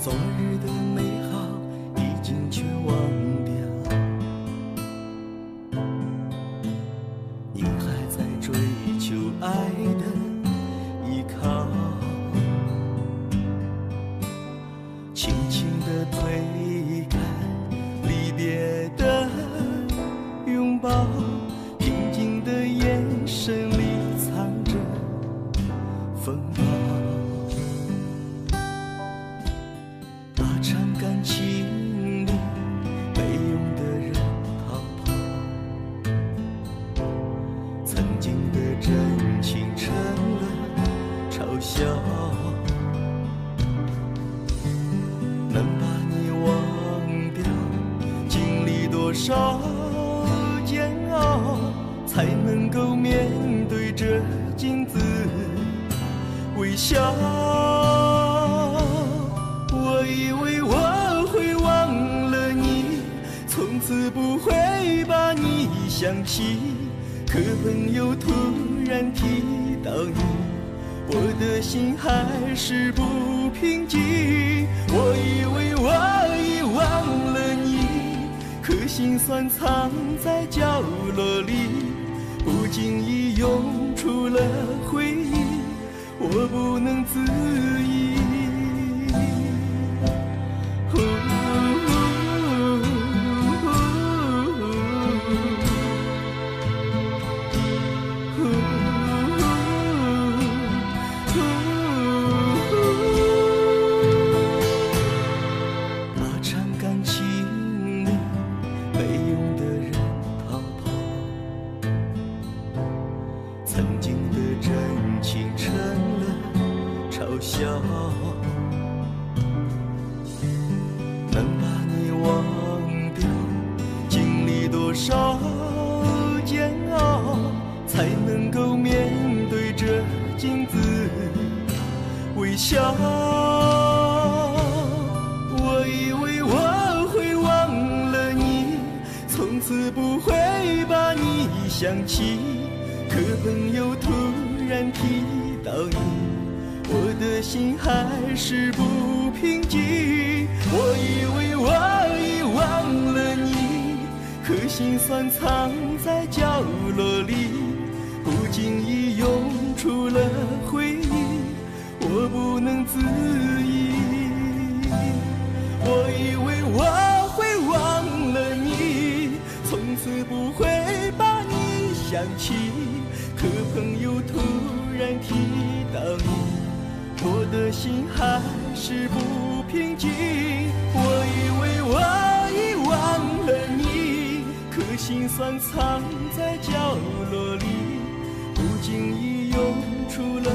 昨日的美好已经全忘掉，你还在追求爱的依靠，轻轻地推开离别的拥抱，才能够面对着镜子微笑？我以为我会忘了你，从此不会把你想起。可朋友突然提到你，我的心还是不平静。我以为我已忘了你，可心酸藏在角落里，不经意涌出了回忆，我不能自已。笑。能把你忘掉，经历多少煎熬，才能够面对着镜子微笑。我以为我会忘了你，从此不会把你想起。可朋友突然提到你，我的心还是不平静。我以为我已忘了你，可心酸藏在角落里，不经意涌出了回忆，我不能自心还是不平静。我以为我已忘了你，可心酸藏在角落里，不经意涌出了